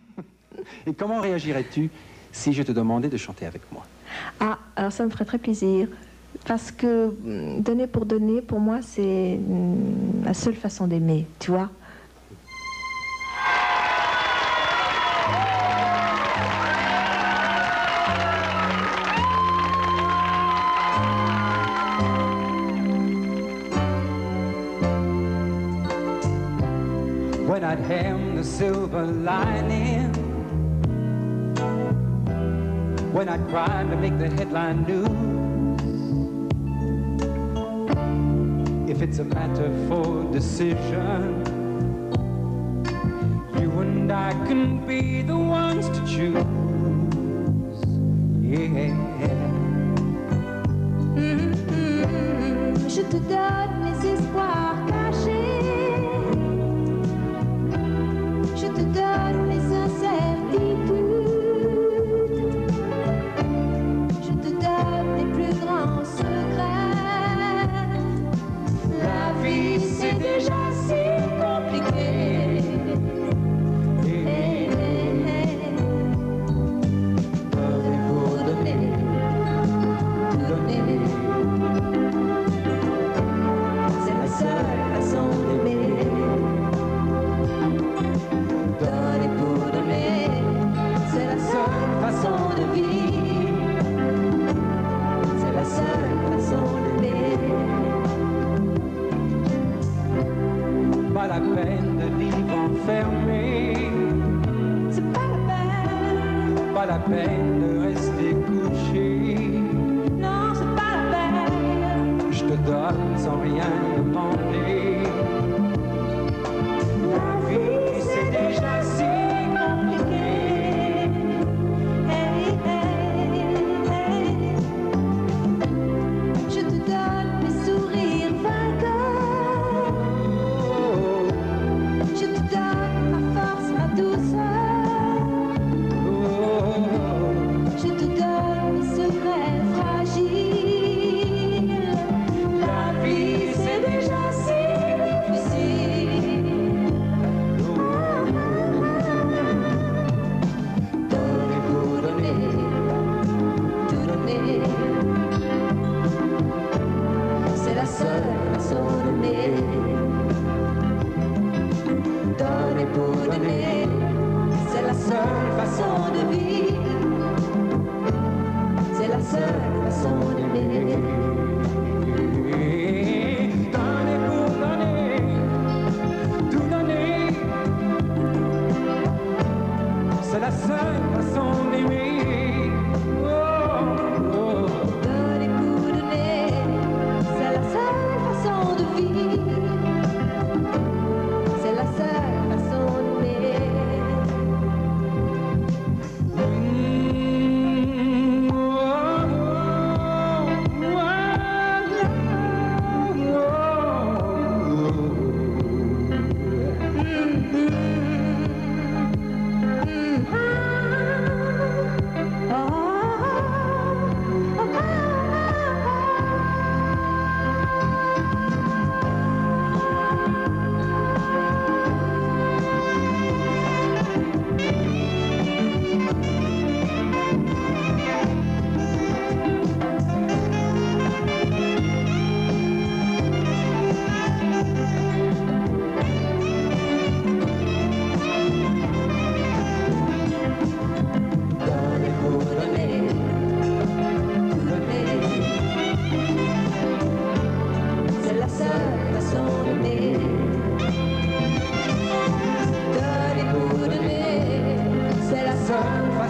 Et comment réagirais-tu si je te demandais de chanter avec moi? Ah, alors ça me ferait très plaisir. Parce que hum, donner pour donner, pour moi, c'est hum, la seule façon d'aimer, tu vois? I'd hem the silver lining. When I'd cry to make the headline news If it's a matter for decision You and I can be the ones to choose. Yeah to die. C'est pas la peine, Pas la peine de rester couché non, c'est pas la peine. Je te donne sans rien demander. be. 方法。